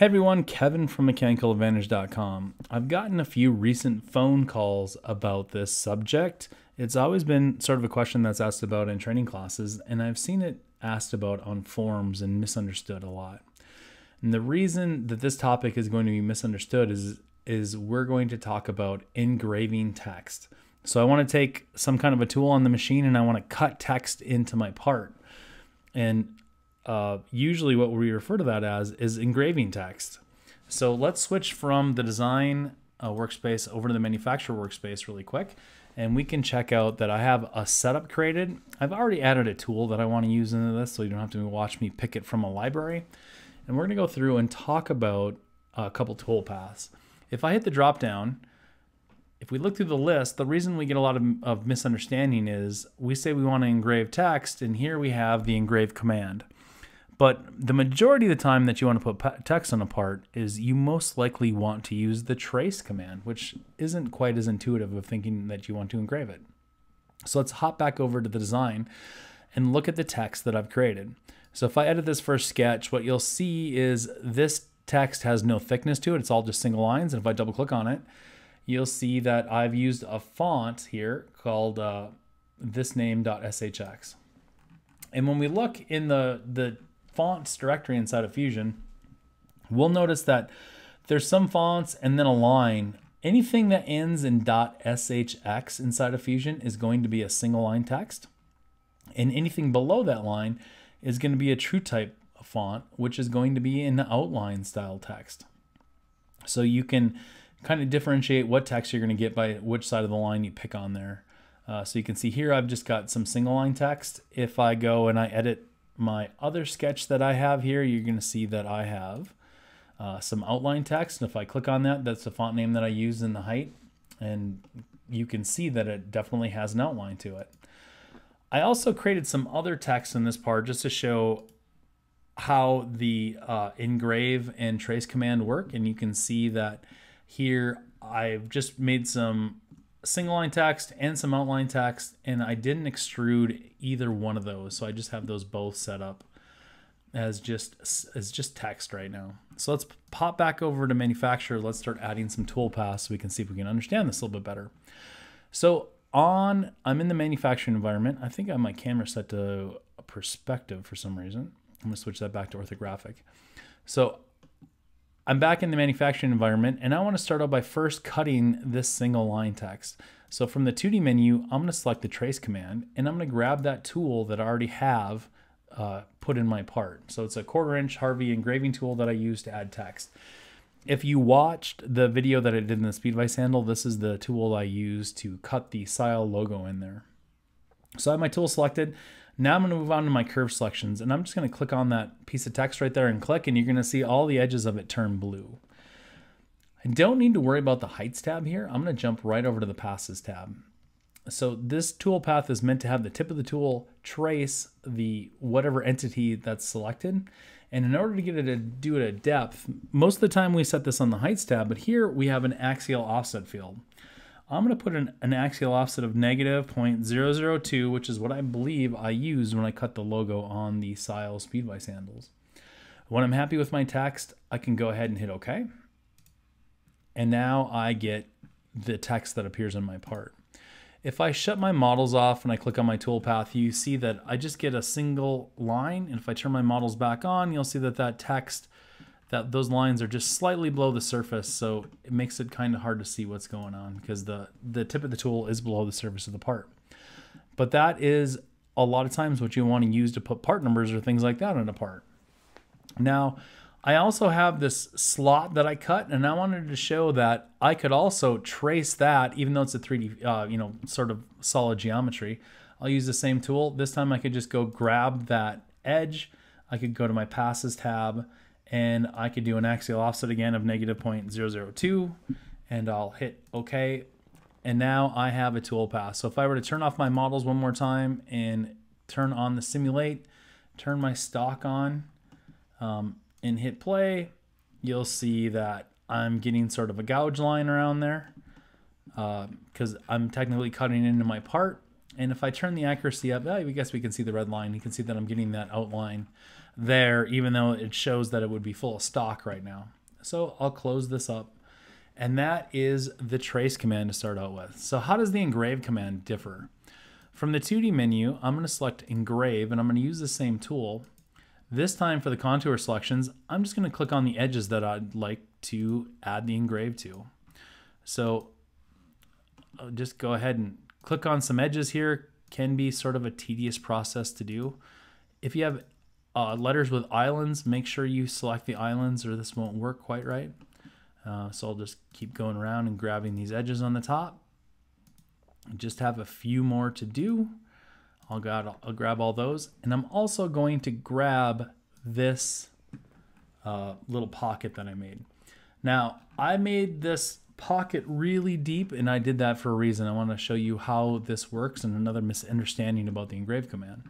Hey everyone, Kevin from MechanicalAdvantage.com. I've gotten a few recent phone calls about this subject. It's always been sort of a question that's asked about in training classes, and I've seen it asked about on forums and misunderstood a lot. And the reason that this topic is going to be misunderstood is, is we're going to talk about engraving text. So I want to take some kind of a tool on the machine and I want to cut text into my part. And uh, usually what we refer to that as is engraving text. So let's switch from the design uh, workspace over to the manufacturer workspace really quick. And we can check out that I have a setup created. I've already added a tool that I want to use into this so you don't have to watch me pick it from a library. And we're going to go through and talk about a couple tool paths. If I hit the drop down, if we look through the list, the reason we get a lot of, of misunderstanding is we say we want to engrave text, and here we have the engrave command. But the majority of the time that you want to put text on a part is you most likely want to use the trace command, which isn't quite as intuitive of thinking that you want to engrave it. So let's hop back over to the design and look at the text that I've created. So if I edit this first sketch, what you'll see is this text has no thickness to it. It's all just single lines. And if I double click on it, you'll see that I've used a font here called uh, thisname.shx. And when we look in the, the fonts directory inside of Fusion, we'll notice that there's some fonts and then a line. Anything that ends in .shx inside of Fusion is going to be a single line text. And anything below that line is going to be a true type font, which is going to be an outline style text. So you can kind of differentiate what text you're going to get by which side of the line you pick on there. Uh, so you can see here I've just got some single line text. If I go and I edit my other sketch that I have here, you're going to see that I have uh, some outline text. And if I click on that, that's the font name that I use in the height. And you can see that it definitely has an outline to it. I also created some other text in this part just to show how the uh, engrave and trace command work. And you can see that here I've just made some single line text and some outline text, and I didn't extrude either one of those. So I just have those both set up as just as just text right now. So let's pop back over to manufacturer. Let's start adding some toolpaths so we can see if we can understand this a little bit better. So on, I'm in the manufacturing environment. I think I have my camera set to a perspective for some reason. I'm gonna switch that back to orthographic. So I'm back in the manufacturing environment and I want to start out by first cutting this single line text. So from the 2D menu, I'm going to select the trace command and I'm going to grab that tool that I already have uh, put in my part. So it's a quarter inch Harvey engraving tool that I use to add text. If you watched the video that I did in the Speedvice handle, this is the tool I use to cut the SILE logo in there. So I have my tool selected. Now I'm going to move on to my curve selections and I'm just going to click on that piece of text right there and click and you're going to see all the edges of it turn blue. I don't need to worry about the heights tab here. I'm going to jump right over to the passes tab. So this toolpath is meant to have the tip of the tool trace the whatever entity that's selected. And in order to get it to do it at depth, most of the time we set this on the heights tab, but here we have an axial offset field. I'm going to put an, an axial offset of negative 0.002, which is what I believe I used when I cut the logo on the SILE Speedvice handles. When I'm happy with my text, I can go ahead and hit OK. And now I get the text that appears in my part. If I shut my models off and I click on my toolpath, you see that I just get a single line. And if I turn my models back on, you'll see that that text that those lines are just slightly below the surface, so it makes it kind of hard to see what's going on because the, the tip of the tool is below the surface of the part. But that is a lot of times what you want to use to put part numbers or things like that on a part. Now, I also have this slot that I cut, and I wanted to show that I could also trace that, even though it's a 3D, uh, you know, sort of solid geometry. I'll use the same tool. This time I could just go grab that edge. I could go to my passes tab and I could do an axial offset again of negative 0.002 and I'll hit OK. And now I have a tool path. So if I were to turn off my models one more time and turn on the simulate, turn my stock on um, and hit play, you'll see that I'm getting sort of a gouge line around there because uh, I'm technically cutting into my part. And if I turn the accuracy up, I guess we can see the red line. You can see that I'm getting that outline there, even though it shows that it would be full of stock right now. So I'll close this up. And that is the trace command to start out with. So how does the engrave command differ? From the 2D menu, I'm going to select engrave and I'm going to use the same tool. This time for the contour selections, I'm just going to click on the edges that I'd like to add the engrave to. So I'll just go ahead and click on some edges here. Can be sort of a tedious process to do. If you have uh, letters with islands, make sure you select the islands or this won't work quite right. Uh, so I'll just keep going around and grabbing these edges on the top. Just have a few more to do. I'll grab, I'll grab all those. And I'm also going to grab this uh, little pocket that I made. Now, I made this pocket really deep and I did that for a reason. I want to show you how this works and another misunderstanding about the engrave command.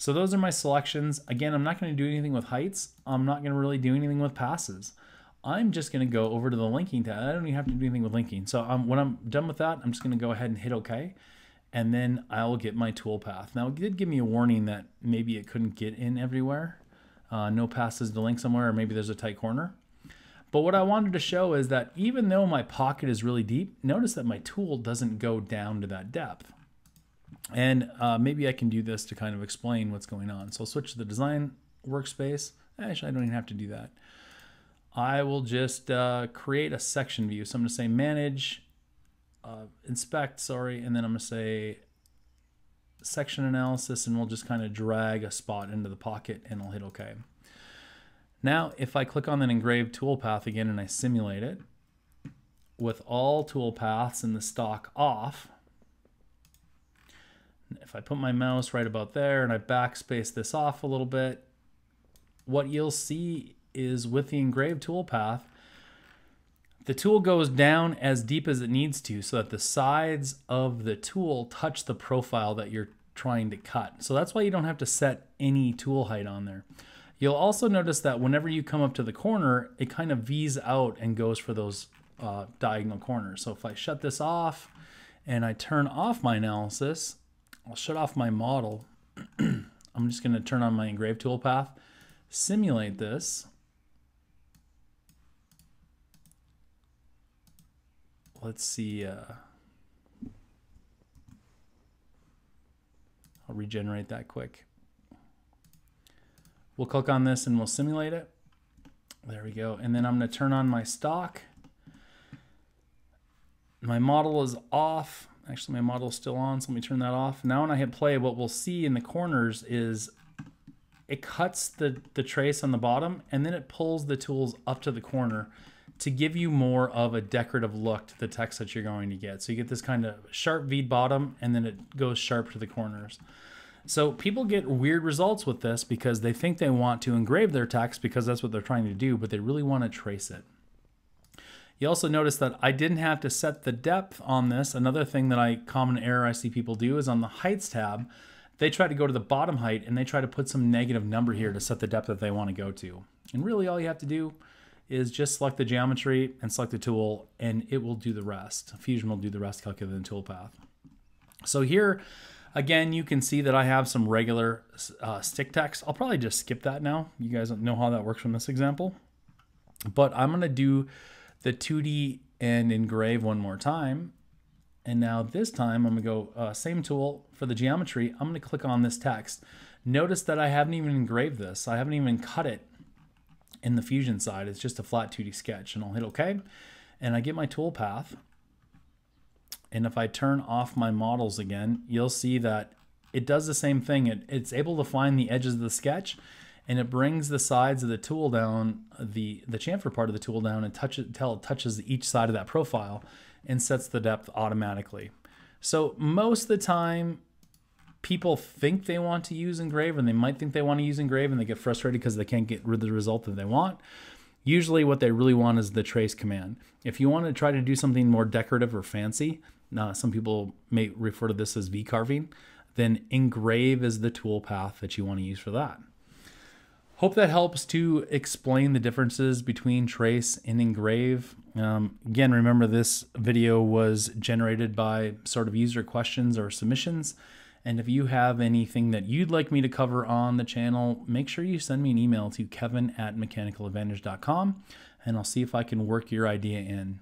So those are my selections. Again, I'm not going to do anything with heights. I'm not going to really do anything with passes. I'm just going to go over to the linking tab. I don't even have to do anything with linking. So um, when I'm done with that, I'm just going to go ahead and hit OK. And then I'll get my toolpath. Now, it did give me a warning that maybe it couldn't get in everywhere. Uh, no passes to link somewhere, or maybe there's a tight corner. But what I wanted to show is that even though my pocket is really deep, notice that my tool doesn't go down to that depth. And uh, maybe I can do this to kind of explain what's going on. So I'll switch to the design workspace. Actually, I don't even have to do that. I will just uh, create a section view. So I'm going to say manage, uh, inspect, sorry, and then I'm going to say section analysis, and we'll just kind of drag a spot into the pocket, and I'll hit OK. Now, if I click on that engraved toolpath again and I simulate it, with all toolpaths in the stock off, if I put my mouse right about there and I backspace this off a little bit, what you'll see is with the engraved toolpath, the tool goes down as deep as it needs to so that the sides of the tool touch the profile that you're trying to cut. So that's why you don't have to set any tool height on there. You'll also notice that whenever you come up to the corner, it kind of V's out and goes for those uh, diagonal corners. So if I shut this off and I turn off my analysis, I'll shut off my model. I'm just going to turn on my engrave toolpath, simulate this, let's see. Uh, I'll regenerate that quick. We'll click on this and we'll simulate it. There we go. And then I'm going to turn on my stock. My model is off. Actually, my model is still on, so let me turn that off. Now when I hit play, what we'll see in the corners is it cuts the, the trace on the bottom and then it pulls the tools up to the corner to give you more of a decorative look to the text that you're going to get. So you get this kind of sharp V bottom and then it goes sharp to the corners. So people get weird results with this because they think they want to engrave their text because that's what they're trying to do, but they really want to trace it. You also notice that I didn't have to set the depth on this. Another thing that I common error I see people do is on the heights tab, they try to go to the bottom height and they try to put some negative number here to set the depth that they want to go to. And really all you have to do is just select the geometry and select the tool and it will do the rest. Fusion will do the rest calculated in toolpath. So here, again, you can see that I have some regular uh, stick text. I'll probably just skip that now. You guys know how that works from this example. But I'm gonna do the 2D and engrave one more time. And now this time I'm gonna go uh, same tool for the geometry. I'm gonna click on this text. Notice that I haven't even engraved this. I haven't even cut it in the Fusion side, it's just a flat 2D sketch. And I'll hit OK. And I get my tool path. And if I turn off my models again, you'll see that it does the same thing. It, it's able to find the edges of the sketch and it brings the sides of the tool down, the, the chamfer part of the tool down and touch it, until it touches each side of that profile and sets the depth automatically. So most of the time, people think they want to use engrave and they might think they want to use engrave and they get frustrated because they can't get rid of the result that they want. Usually what they really want is the trace command. If you want to try to do something more decorative or fancy, uh, some people may refer to this as V carving, then engrave is the tool path that you want to use for that. Hope that helps to explain the differences between trace and engrave. Um, again, remember this video was generated by sort of user questions or submissions. And if you have anything that you'd like me to cover on the channel, make sure you send me an email to kevin at mechanicaladvantage.com and I'll see if I can work your idea in.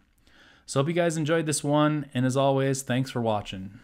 So, hope you guys enjoyed this one. And as always, thanks for watching.